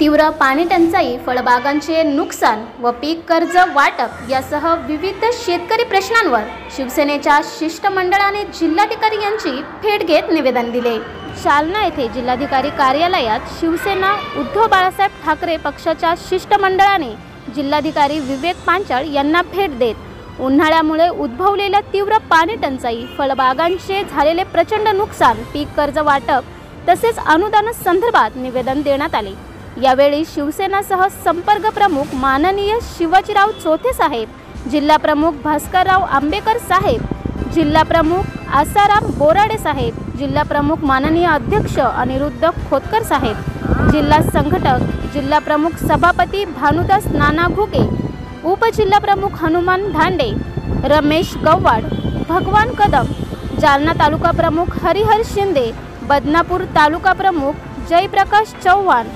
तीव्र पाणी टंचाई फळबागांचे नुकसान व पीक कर्ज वाटप यासह विविध शेतकरी प्रश्नांवर शिवसेनेच्या शिष्टमंडळाने जिल्हाधिकारी यांची भेट घेत निवेदन दिले. शालना येथे जिल्हाधिकारी कार्यालयात शिवसेना उद्धव बाळासाहेब ठाकरे पक्षाच्या शिष्टमंडळाने जिल्हाधिकारी विवेक पांचाळ यांना भेट देत उन्हाळ्यामुळे उद्भवलेल्या तीव्र पाणी टंचाई फळबागांचे झालेले प्रचंड नुकसान पीक कर्ज वाटप तसेच अनुदानासंदर्भात निवेदन देण्यात आले. यावेळी शिवसेनासह संपर्क प्रमुख माननीय शिवाजीराव चोथे साहेब जिल्हा प्रमुख भास्करराव आंबेकर साहेब जिल्हा प्रमुख आसाराम बोराडे साहेब जिल्हा प्रमुख माननीय अध्यक्ष अनिरुद्ध खोतकर साहेब जिल्हा संघटक जिल्हा प्रमुख सभापती भानुदास नाना घुगे उपजिल्हा प्रमुख हनुमान धांडे रमेश गव्हाड भगवान कदम जालना तालुका प्रमुख हरिहर शिंदे बदनापूर तालुका प्रमुख जयप्रकाश चव्हाण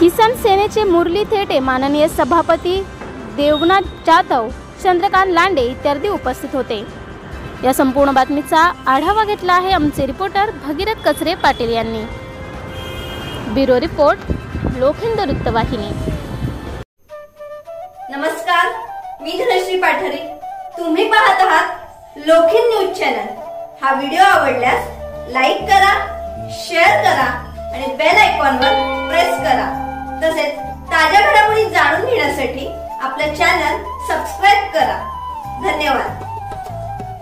किसान सेनेचे मुरली थेटे माननीय सभापती देवनाथ जाधव चंद्रकांत लांडे इत्यादी उपस्थित होते. या संपूर्ण बातमीचा आढावा घेतला आहे आमचे रिपोर्टर भगीरथ कचरे पाटील यांनी. ब्युरो रिपोर्ट लोकहिंद वृत्तवाहिनी. नमस्कार मी धनश्री पाठरे. तुम्ही पाहत आहात लोखिंद न्यूज चॅनल. हा व्हिडिओ आवडल्यास लाईक करा शेअर करा आणि बेल आयकॉनवर घडामोडी चॅनल सबस्क्राईब